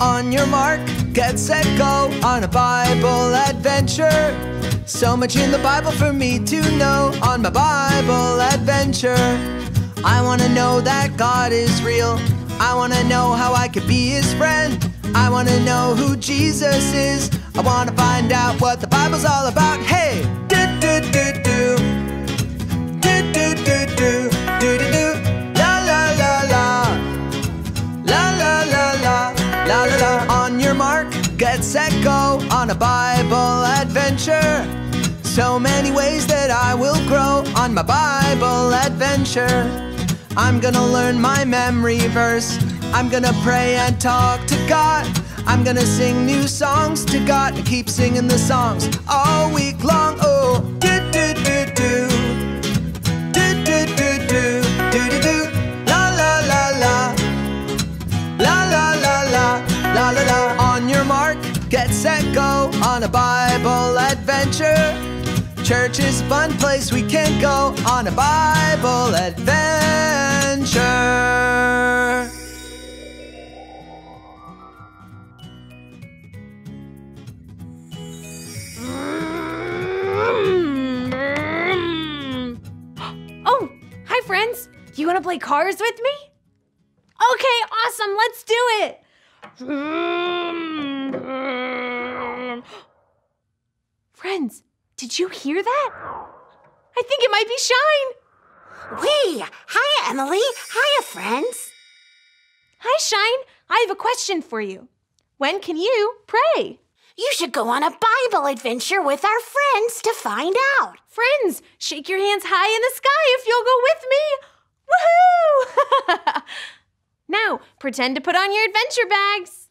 On your mark, get set, go on a Bible adventure. So much in the Bible for me to know on my Bible adventure. I want to know that God is real. I want to know how I could be his friend. I want to know who Jesus is. I want to find out what the Bible's all about. Hey, set, go on a Bible adventure. So many ways that I will grow on my Bible adventure. I'm gonna learn my memory verse. I'm gonna pray and talk to God. I'm gonna sing new songs to God and keep singing the songs all week long. Oh, get set, go on a Bible adventure. Church is a fun place we can go on a Bible adventure. Oh, hi, friends. You want to play cars with me? Okay, awesome. Let's do it. Friends, did you hear that? I think it might be Shine. Wee! Hiya, Emily. Hiya, friends. Hi, Shine. I have a question for you. When can you pray? You should go on a Bible adventure with our friends to find out. Friends, shake your hands high in the sky if you'll go with me. Woohoo! now, pretend to put on your adventure bags.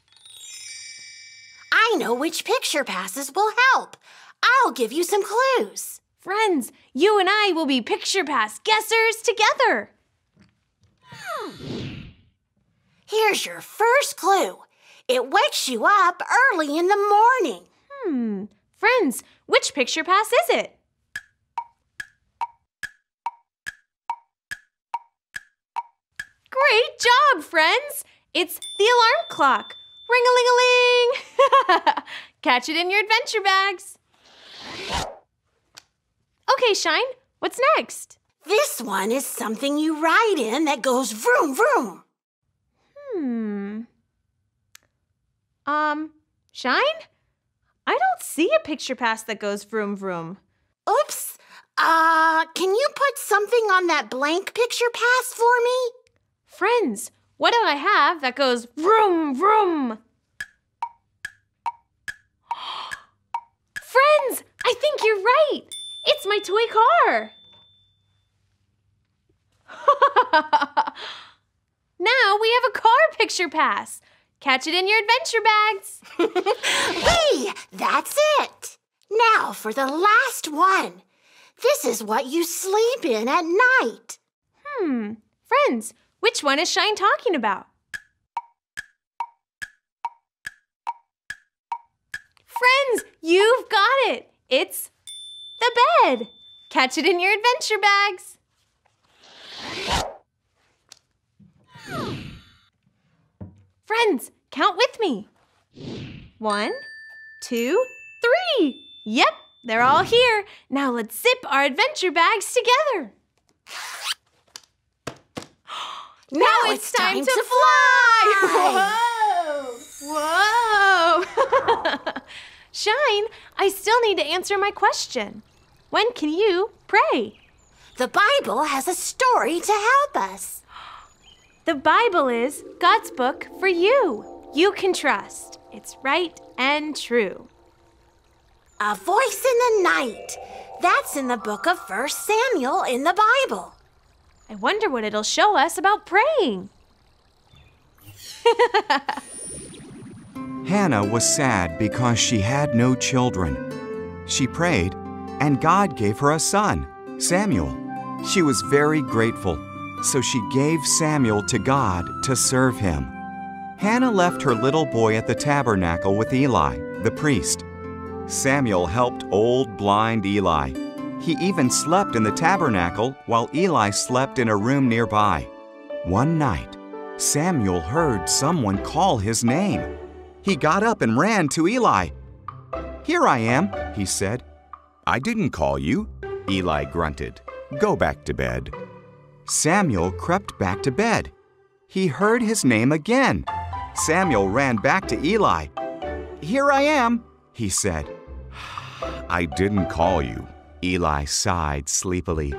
I know which picture passes will help. I'll give you some clues. Friends, you and I will be picture pass guessers together. Here's your first clue. It wakes you up early in the morning. Hmm. Friends, which picture pass is it? Great job, friends! It's the alarm clock. Ring a ling a ling! Catch it in your adventure bags. Okay, Shine, what's next? This one is something you ride in that goes vroom vroom. Hmm. Um, Shine? I don't see a picture pass that goes vroom vroom. Oops. Uh, can you put something on that blank picture pass for me? Friends, what do I have that goes vroom vroom? Friends, I think you're right. It's my toy car. now we have a car picture pass. Catch it in your adventure bags. Wee! That's it. Now for the last one. This is what you sleep in at night. Hmm. Friends, which one is Shine talking about? Friends, you've got it. It's the bed. Catch it in your adventure bags. Friends, count with me. One, two, three. Yep, they're all here. Now let's zip our adventure bags together. Now, it's, time, to, fly! Whoa! Whoa! Shine, I still need to answer my question. When can you pray? The Bible has a story to help us. The Bible is God's book for you. You can trust. It's right and true. A voice in the night. That's in the book of 1 Samuel in the Bible. I wonder what it'll show us about praying. Hannah was sad because she had no children. She prayed, and God gave her a son, Samuel. She was very grateful, so she gave Samuel to God to serve him. Hannah left her little boy at the tabernacle with Eli, the priest. Samuel helped old blind Eli. He even slept in the tabernacle while Eli slept in a room nearby. One night, Samuel heard someone call his name. He got up and ran to Eli. Here I am, he said. I didn't call you, Eli grunted. Go back to bed. Samuel crept back to bed. He heard his name again. Samuel ran back to Eli. Here I am, he said. I didn't call you, Eli sighed sleepily.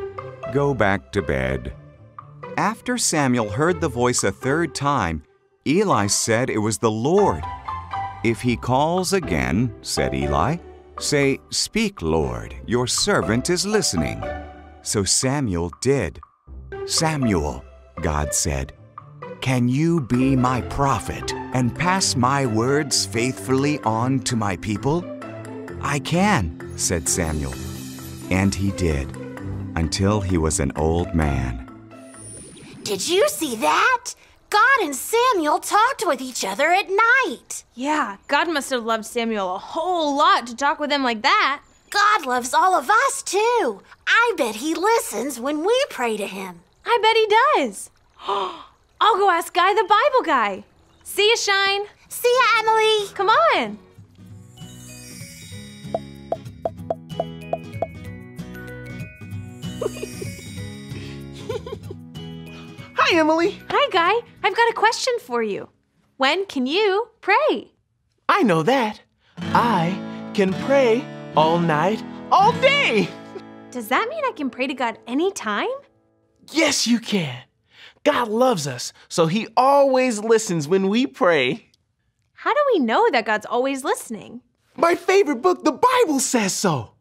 Go back to bed. After Samuel heard the voice a third time, Eli said it was the Lord. If he calls again, said Eli, say, Speak, Lord, your servant is listening. So Samuel did. Samuel, God said, can you be my prophet and pass my words faithfully on to my people? I can, said Samuel. And he did, until he was an old man. Did you see that? God and Samuel talked with each other at night. Yeah, God must have loved Samuel a whole lot to talk with him like that. God loves all of us too. I bet he listens when we pray to him. I bet he does. I'll go ask Guy the Bible guy. See ya, Shine. See ya, Emily. Come on. Hi, Emily. Hi, Guy. I've got a question for you. When can you pray? I know that. I can pray all night, all day. Does that mean I can pray to God anytime? Yes, you can. God loves us, so He always listens when we pray. How do we know that God's always listening? My favorite book, the Bible, says so.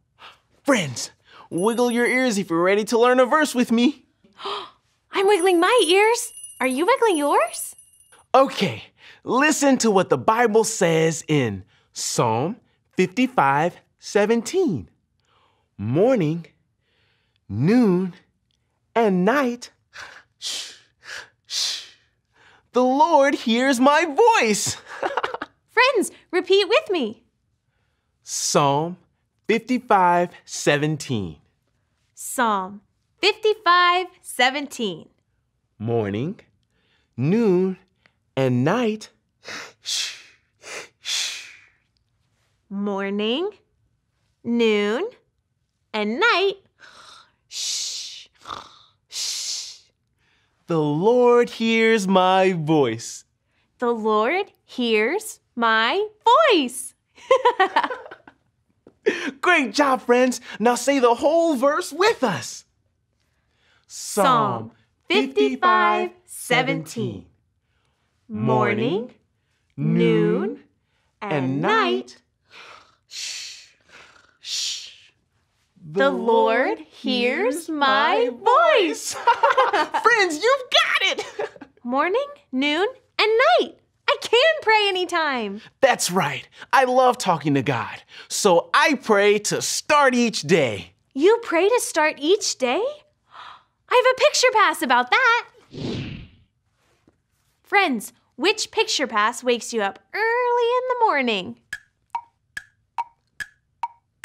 Friends, wiggle your ears if you're ready to learn a verse with me. I'm wiggling my ears. Are you wiggling yours? Okay, listen to what the Bible says in Psalm 55 17. Morning, noon, and night. Shh shh, the Lord hears my voice. Friends, repeat with me. Psalm 55 17. Psalm 55 17. Morning, noon, and night. Shh, shh. Morning, noon, and night. Shh Shh The Lord hears my voice. The Lord hears my voice. Great job, friends. Now say the whole verse with us. Psalm 55 17. Morning, noon, and night. Shh. Shh. The Lord hears my voice. Friends, you've got it. Morning, noon, and night. I can pray anytime. That's right. I love talking to God. So I pray to start each day. You pray to start each day? I have a picture pass about that. Friends, which picture pass wakes you up early in the morning?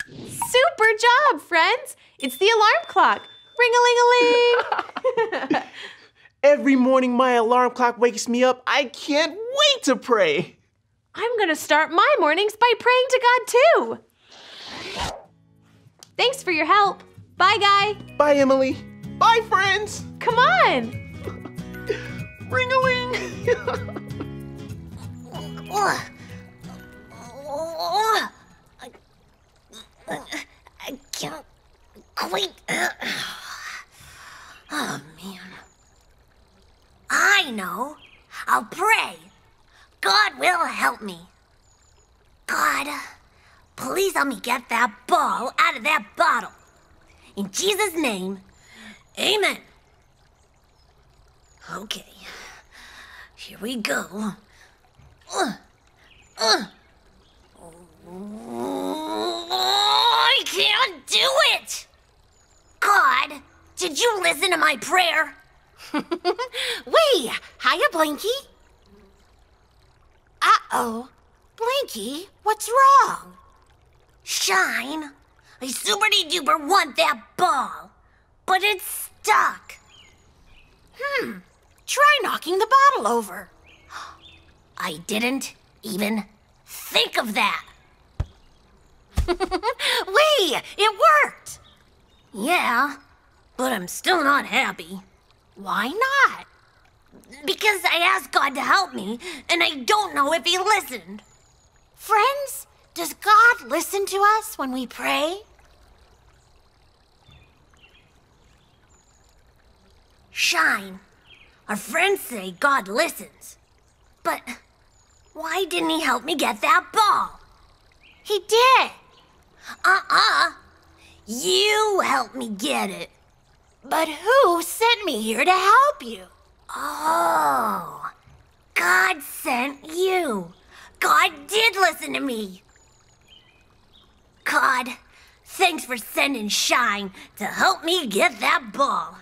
Super job, friends! It's the alarm clock. Ring a ling a ling. Every morning my alarm clock wakes me up. I can't wait to pray. I'm gonna start my mornings by praying to God too. Thanks for your help. Bye, Guy. Bye, Emily. Bye, friends. Come on. Ring a ling. I can't quite. Oh, man. I know. I'll pray. God will help me. God, please help me get that ball out of that bottle. In Jesus' name, amen. Okay, here we go. I can't do it! God, did you listen to my prayer? Wait, hiya, Blinky. Uh-oh. Blinky, what's wrong? Shine, I super duper want that ball, but it's stuck. Hmm, try knocking the bottle over. I didn't even Think of that. Wait, it worked. Yeah, but I'm still not happy. Why not? Because I asked God to help me, and I don't know if He listened. Friends, does God listen to us when we pray? Shine. Our friends say God listens. But why didn't He help me get that ball? He did. Uh uh. You helped me get it. But who sent me here to help you? Oh. God sent you. God did listen to me. God, thanks for sending Shine to help me get that ball.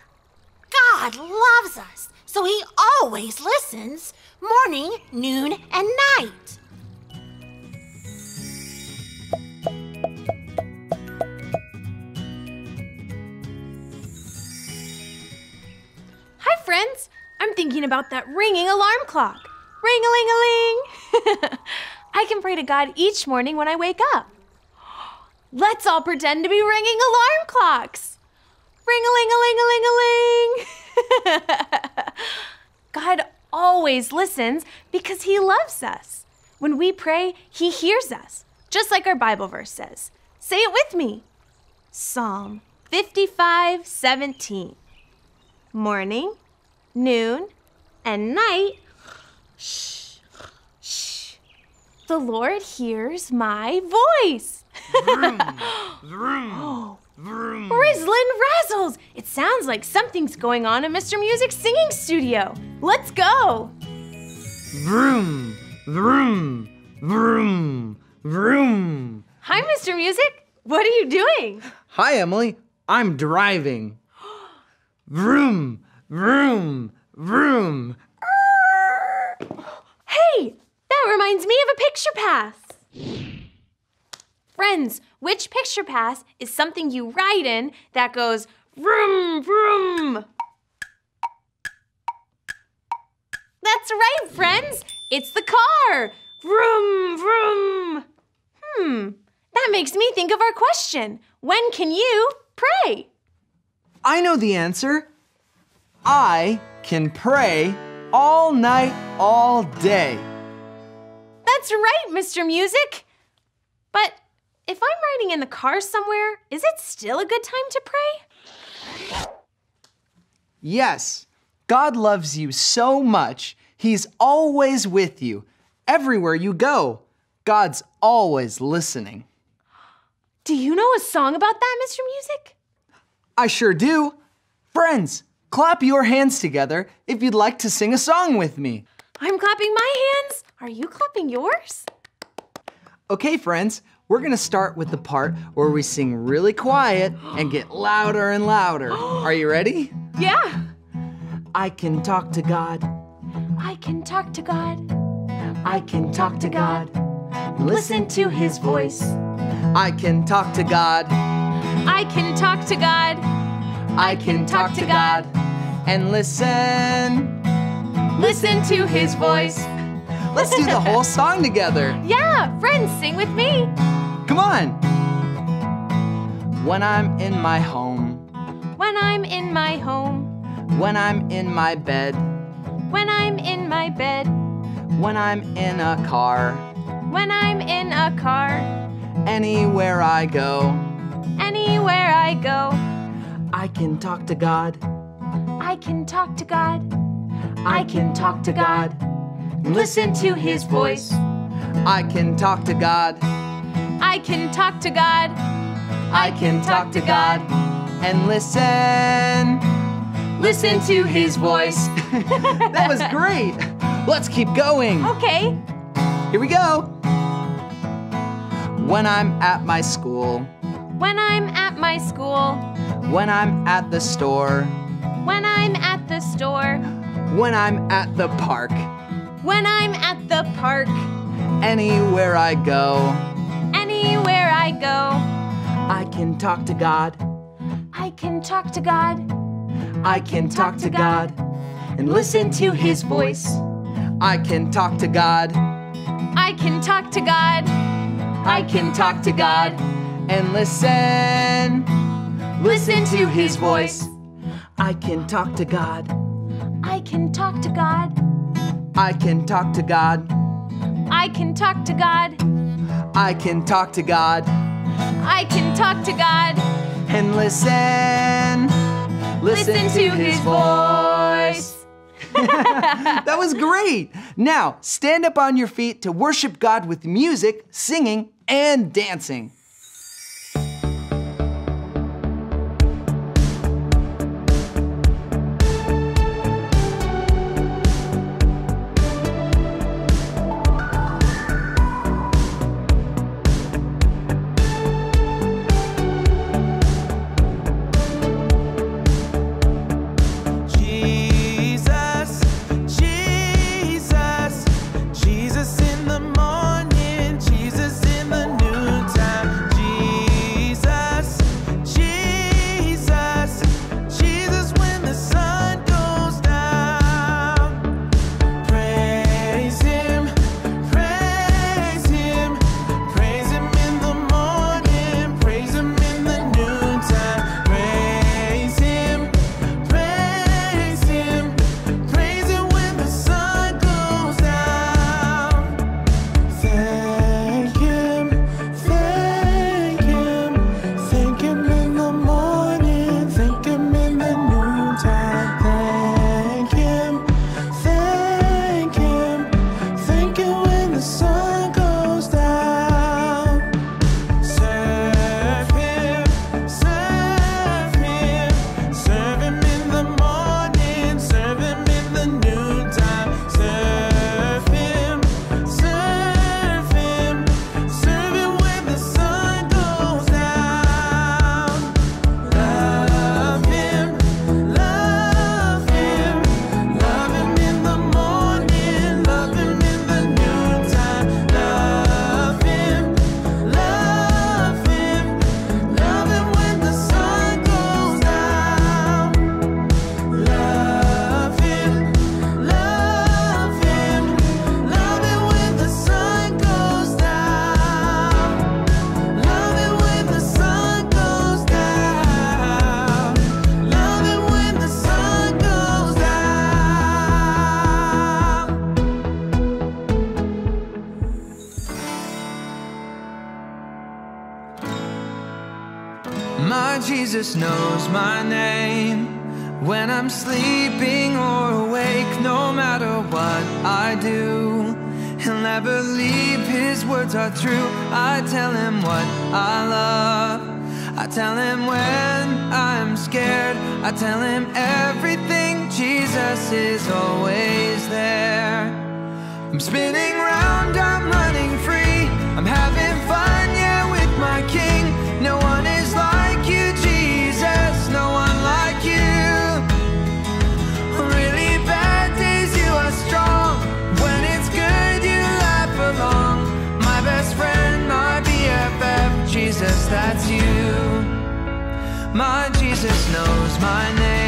God loves us, so he always listens morning, noon, and night. Hi, friends. I'm thinking about that ringing alarm clock. Ring a ling a ling. I can pray to God each morning when I wake up. Let's all pretend to be ringing alarm clocks. Ring a ling a ling a ling a ling. God always listens because He loves us. When we pray, He hears us, just like our Bible verse says. Say it with me Psalm 55 17. Morning, noon, and night. Shh, shh. The Lord hears my voice. oh, Rizzlin' Razzles! It sounds like something's going on in Mr. Music's singing studio. Let's go! Vroom, vroom, vroom, vroom. Hi, Mr. Music. What are you doing? Hi, Emily. I'm driving. Vroom, vroom, vroom. Hey, that reminds me of a picture pass. Friends, which picture pass is something you ride in that goes vroom, vroom? That's right, friends. It's the car. Vroom, vroom. Hmm, that makes me think of our question. When can you pray? I know the answer. I can pray all night, all day. That's right, Mr. Music. But if I'm riding in the car somewhere, is it still a good time to pray? Yes, God loves you so much, He's always with you. Everywhere you go, God's always listening. Do you know a song about that, Mr. Music? I sure do. Friends, clap your hands together if you'd like to sing a song with me. I'm clapping my hands. Are you clapping yours? Okay, friends, we're gonna start with the part where we sing really quiet and get louder and louder. Are you ready? Yeah. I can talk to God. I can talk to God. I can talk to God. Listen to his voice. I can talk to God. I can talk to God. I can talk to God and listen. Listen to his voice. Let's do the whole song together. Yeah, friends, sing with me. Come on. When I'm in my home, When I'm in my home, when I'm in my bed, when I'm in my bed, when I'm in a car, when I'm in a car, anywhere I go, anywhere I go, I can talk to God. I can talk to God. I can talk to God. Listen to his voice. I can talk to God. I can talk to God. I can talk to God and listen. Listen to his voice. That was great. Let's keep going. Okay. Here we go. When I'm at my school, When I'm at my school, when I'm at the store, when I'm at the store, when I'm at the park, when I'm at the park, anywhere I go, anywhere I go, I can talk to God. I can talk to God. I can talk to God and listen to his voice. I can talk to God. I can talk to God. I can talk to God and listen. Listen to his voice. I can talk to God. I can talk to God. I can talk to God. I can talk to God. I can talk to God I can talk to God. and listen. Listen, to, his voice. That was great. Now, stand up on your feet to worship God with music, singing, and dancing. Jesus knows my name. When I'm sleeping or awake, no matter what I do, He'll never leave. His words are true. I tell Him what I love. I tell Him when I'm scared. I tell Him everything. Jesus is always there. I'm spinning round, I'm running free. I'm having My Jesus knows my name.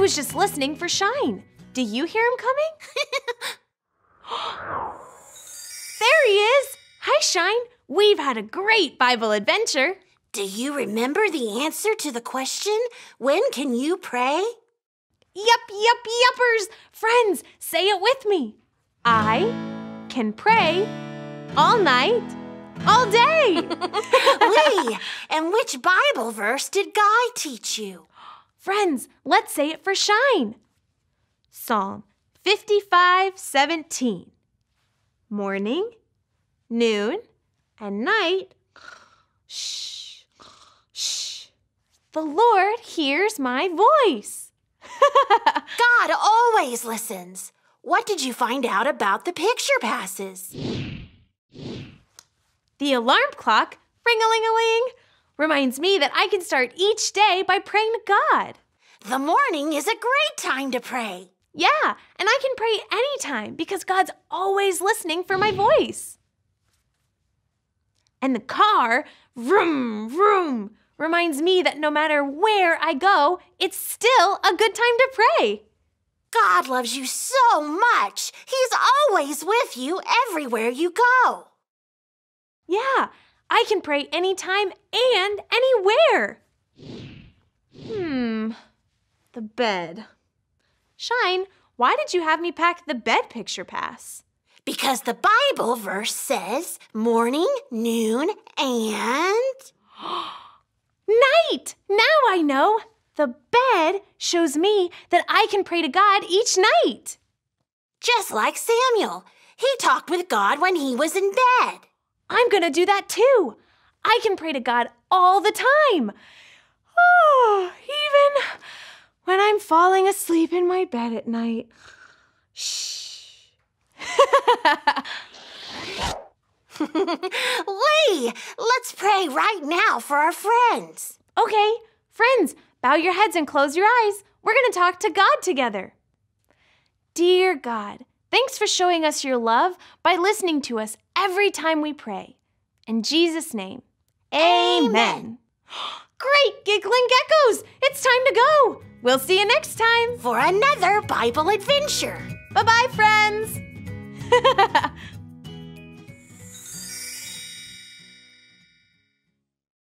I was just listening for Shine. Do you hear him coming? there he is. Hi, Shine. We've had a great Bible adventure. Do you remember the answer to the question, when can you pray? Yup, yup, yuppers. Friends, say it with me. I can pray all night, all day. Lee, and which Bible verse did Guy teach you? Friends, let's say it for Shine. Psalm 55 17. Morning, noon, and night. Shh, shh. The Lord hears my voice. God always listens. What did you find out about the picture passes? The alarm clock, ring a ling a ling, reminds me that I can start each day by praying to God. The morning is a great time to pray. Yeah, and I can pray anytime because God's always listening for my voice. And the car, vroom, vroom, reminds me that no matter where I go, it's still a good time to pray. God loves you so much. He's always with you everywhere you go. Yeah, I can pray anytime and anywhere. Hmm, the bed. Shine, why did you have me pack the bed picture pass? Because the Bible verse says morning, noon, and. Night! Now I know. The bed shows me that I can pray to God each night. Just like Samuel. He talked with God when he was in bed. I'm going to do that too. I can pray to God all the time. Oh, even when I'm falling asleep in my bed at night. Shh. Lee, let's pray right now for our friends. Okay, friends, bow your heads and close your eyes. We're going to talk to God together. Dear God, thanks for showing us your love by listening to us every time we pray. In Jesus' name, amen. Great giggling geckos! It's time to go. We'll see you next time. For another Bible adventure. Bye bye, friends.